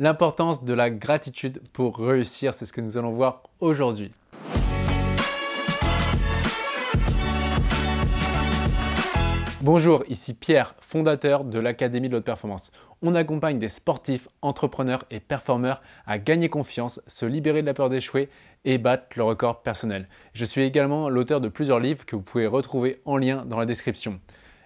L'importance de la gratitude pour réussir, c'est ce que nous allons voir aujourd'hui. Bonjour, ici Pierre, fondateur de l'Académie de l'Haute Performance. On accompagne des sportifs, entrepreneurs et performeurs à gagner confiance, se libérer de la peur d'échouer et battre le record personnel. Je suis également l'auteur de plusieurs livres que vous pouvez retrouver en lien dans la description.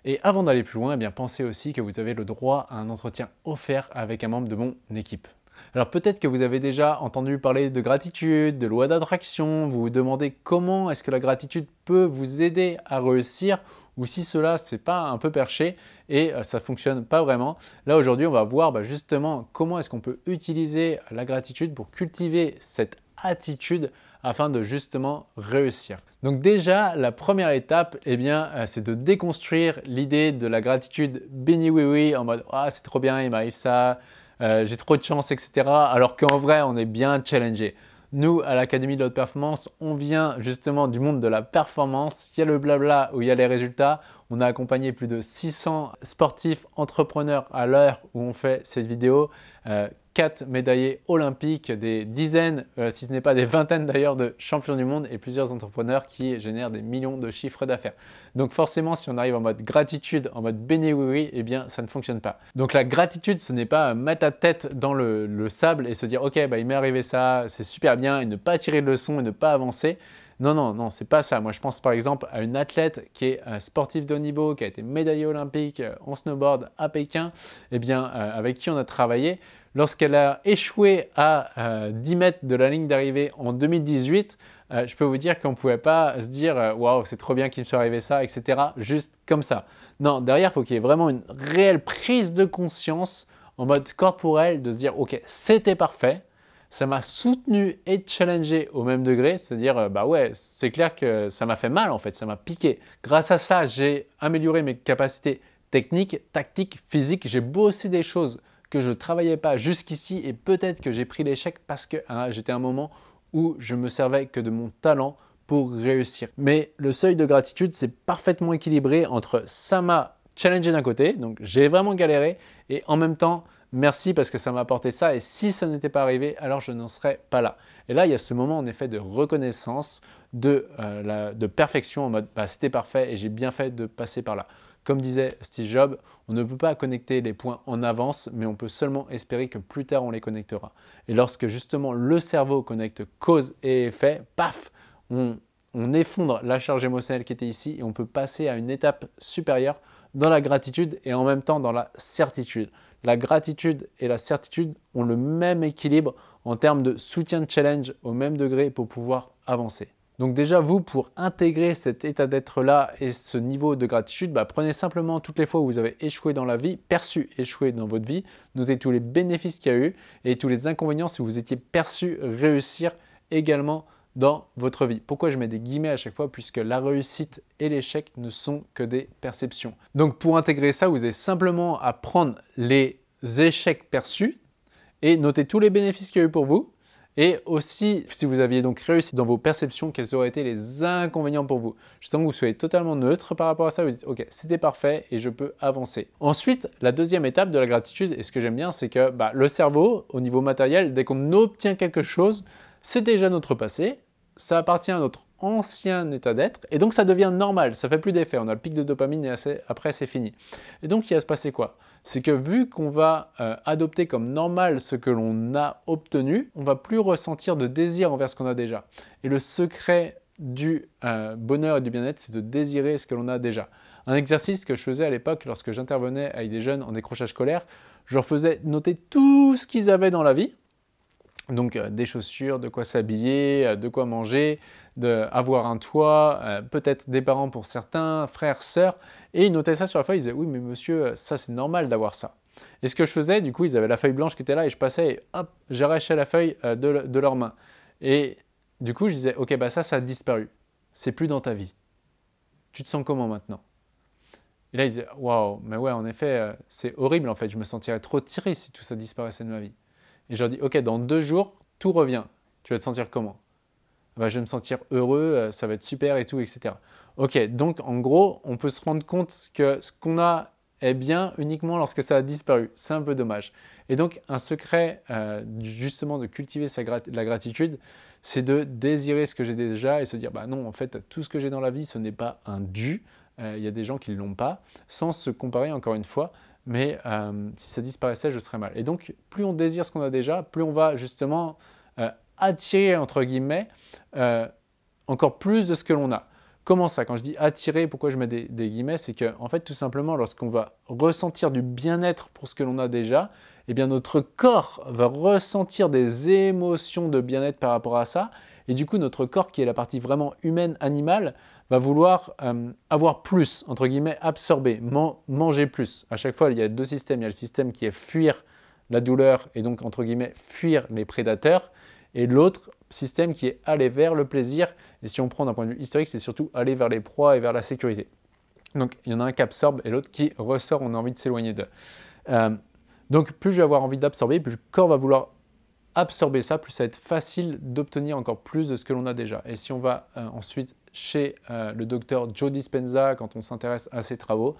Et avant d'aller plus loin, eh bien pensez aussi que vous avez le droit à un entretien offert avec un membre de mon équipe. Alors peut-être que vous avez déjà entendu parler de gratitude, de loi d'attraction, vous vous demandez comment est-ce que la gratitude peut vous aider à réussir ou si cela c'est pas un peu perché et euh, ça fonctionne pas vraiment. Là aujourd'hui on va voir bah, justement comment est-ce qu'on peut utiliser la gratitude pour cultiver cette attitude afin de justement réussir. Donc déjà, la première étape, eh bien, euh, c'est de déconstruire l'idée de la gratitude béni oui oui en mode ah c'est trop bien, il m'arrive ça, euh, j'ai trop de chance, etc. Alors qu'en vrai, on est bien challengé. Nous, à l'Académie de l'Haute Performance, on vient justement du monde de la performance. Il y a le blabla où il y a les résultats. On a accompagné plus de 600 sportifs entrepreneurs à l'heure où on fait cette vidéo. Euh, 4 médaillés olympiques, des dizaines, euh, si ce n'est pas des vingtaines d'ailleurs, de champions du monde et plusieurs entrepreneurs qui génèrent des millions de chiffres d'affaires. Donc forcément, si on arrive en mode gratitude, en mode béni oui oui, eh bien ça ne fonctionne pas. Donc la gratitude, ce n'est pas mettre la tête dans le, sable et se dire ok, bah, il m'est arrivé ça, c'est super bien, et ne pas tirer de leçon et ne pas avancer. Non, non, non, c'est pas ça. Moi, je pense par exemple à une athlète qui est un sportif de haut niveau, qui a été médaillée olympique euh, en snowboard à Pékin, eh bien, euh, avec qui on a travaillé. Lorsqu'elle a échoué à 10 euh, mètres de la ligne d'arrivée en 2018, je peux vous dire qu'on ne pouvait pas se dire waouh, c'est trop bien qu'il me soit arrivé ça, etc. Juste comme ça. Non, derrière, il faut qu'il y ait vraiment une réelle prise de conscience en mode corporel de se dire ok, c'était parfait ça m'a soutenu et challengé au même degré, c'est-à-dire, euh, bah ouais, c'est clair que ça m'a fait mal en fait, ça m'a piqué. Grâce à ça, j'ai amélioré mes capacités techniques, tactiques, physiques, j'ai bossé des choses que je ne travaillais pas jusqu'ici et peut-être que j'ai pris l'échec parce que hein, j'étais à un moment où je me servais que de mon talent pour réussir. Mais le seuil de gratitude, c'est parfaitement équilibré entre ça m'a challengé d'un côté, donc j'ai vraiment galéré, et en même temps, merci parce que ça m'a apporté ça et si ça n'était pas arrivé, alors je n'en serais pas là. Et là, il y a ce moment en effet de reconnaissance, de, euh, de perfection en mode bah, c'était parfait et j'ai bien fait de passer par là. Comme disait Steve Jobs, on ne peut pas connecter les points en avance, mais on peut seulement espérer que plus tard on les connectera. Et lorsque justement le cerveau connecte cause et effet, paf, on, on effondre la charge émotionnelle qui était ici et on peut passer à une étape supérieure dans la gratitude et en même temps dans la certitude. La gratitude et la certitude ont le même équilibre en termes de soutien de challenge au même degré pour pouvoir avancer. Donc déjà, vous, pour intégrer cet état d'être-là et ce niveau de gratitude, bah, prenez simplement toutes les fois où vous avez échoué dans la vie, perçu échouer dans votre vie, notez tous les bénéfices qu'il y a eu et tous les inconvénients si vous étiez perçu réussir également dans votre vie. Pourquoi je mets des guillemets à chaque fois? Puisque la réussite et l'échec ne sont que des perceptions. Donc pour intégrer ça, vous avez simplement à prendre les échecs perçus et noter tous les bénéfices qu'il y a eu pour vous. Et aussi, si vous aviez donc réussi dans vos perceptions, quels auraient été les inconvénients pour vous? Justement, que vous soyez totalement neutre par rapport à ça, vous dites, ok, c'était parfait et je peux avancer. Ensuite, la deuxième étape de la gratitude, et ce que j'aime bien, c'est que bah, le cerveau, au niveau matériel, dès qu'on obtient quelque chose, c'est déjà notre passé, ça appartient à notre ancien état d'être, et donc ça devient normal, ça fait plus d'effet, on a le pic de dopamine et après c'est fini. Et donc il va se passer quoi? C'est que vu qu'on va euh, adopter comme normal ce que l'on a obtenu, on va plus ressentir de désir envers ce qu'on a déjà. Et le secret du euh, bonheur et du bien-être, c'est de désirer ce que l'on a déjà. Un exercice que je faisais à l'époque lorsque j'intervenais avec des jeunes en décrochage scolaire, je leur faisais noter tout ce qu'ils avaient dans la vie, donc euh, des chaussures, de quoi s'habiller, euh, de quoi manger, de avoir un toit, euh, peut-être des parents pour certains, frères, sœurs. Et ils notaient ça sur la feuille, ils disaient oui mais monsieur, ça c'est normal d'avoir ça. Et ce que je faisais, du coup ils avaient la feuille blanche qui était là et je passais et hop, j'arrachais la feuille de, de leurs mains. Et du coup je disais ok bah ça ça a disparu, c'est plus dans ta vie. Tu te sens comment maintenant? Et là, ils disaient, waouh, mais ouais, en effet, c'est horrible, en fait, je me sentirais trop tiré si tout ça disparaissait de ma vie. Et je leur dis, ok, dans deux jours, tout revient. Tu vas te sentir comment? Bah, Je vais me sentir heureux, euh, ça va être super et tout, etc. Ok, donc en gros, on peut se rendre compte que ce qu'on a est bien uniquement lorsque ça a disparu. C'est un peu dommage. Et donc, un secret euh, justement de cultiver la gratitude, c'est de désirer ce que j'ai déjà et se dire, bah non, en fait, tout ce que j'ai dans la vie, ce n'est pas un dû. Euh, il y a des gens qui ne l'ont pas, sans se comparer encore une fois. Mais euh, si ça disparaissait, je serais mal. Et donc, plus on désire ce qu'on a déjà, plus on va justement attirer, entre guillemets, encore plus de ce que l'on a. Comment ça? Quand je dis attirer, pourquoi je mets des, guillemets? C'est que, en fait, tout simplement, lorsqu'on va ressentir du bien-être pour ce que l'on a déjà, eh bien, notre corps va ressentir des émotions de bien-être par rapport à ça. Et du coup, notre corps, qui est la partie vraiment humaine, animale, va vouloir euh, avoir plus, entre guillemets, absorber, manger plus. À chaque fois, il y a deux systèmes. Il y a le système qui est fuir la douleur et donc, entre guillemets, fuir les prédateurs. Et l'autre, système qui est aller vers le plaisir. Et si on prend d'un point de vue historique, c'est surtout aller vers les proies et vers la sécurité. Donc il y en a un qui absorbe et l'autre qui ressort, on a envie de s'éloigner d'eux. Euh, donc plus je vais avoir envie d'absorber, plus le corps va vouloir absorber ça, plus ça va être facile d'obtenir encore plus de ce que l'on a déjà. Et si on va euh, ensuite chez euh, le docteur Joe Dispenza, quand on s'intéresse à ses travaux,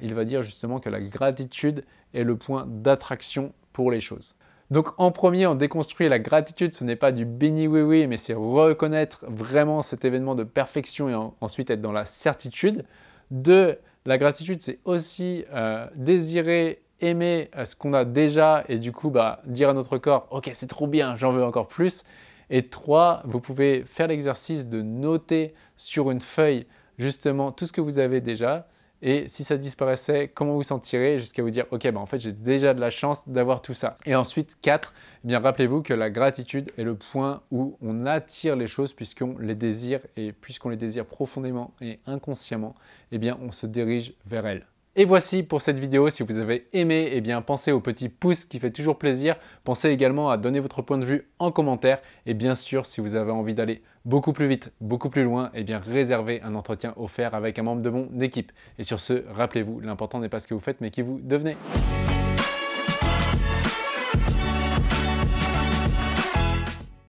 il va dire justement que la gratitude est le point d'attraction pour les choses. Donc en premier, on déconstruit la gratitude, ce n'est pas du béni oui oui, mais c'est reconnaître vraiment cet événement de perfection et ensuite être dans la certitude. Deux, la gratitude, c'est aussi euh, désirer, aimer euh, ce qu'on a déjà et du coup bah, dire à notre corps, ok c'est trop bien, j'en veux encore plus. Et trois, vous pouvez faire l'exercice de noter sur une feuille justement tout ce que vous avez déjà et si ça disparaissait, comment vous sentirez jusqu'à vous dire, ok, ben en fait, j'ai déjà de la chance d'avoir tout ça. Et ensuite, 4, eh bien rappelez-vous que la gratitude est le point où on attire les choses puisqu'on les désire et puisqu'on les désire profondément et inconsciemment, eh bien, on se dirige vers elles. Et voici pour cette vidéo. Si vous avez aimé, eh bien pensez au petit pouce qui fait toujours plaisir. Pensez également à donner votre point de vue en commentaire. Et bien sûr, si vous avez envie d'aller beaucoup plus vite, beaucoup plus loin, eh bien réservez un entretien offert avec un membre de mon équipe. Et sur ce, rappelez-vous, l'important n'est pas ce que vous faites, mais qui vous devenez.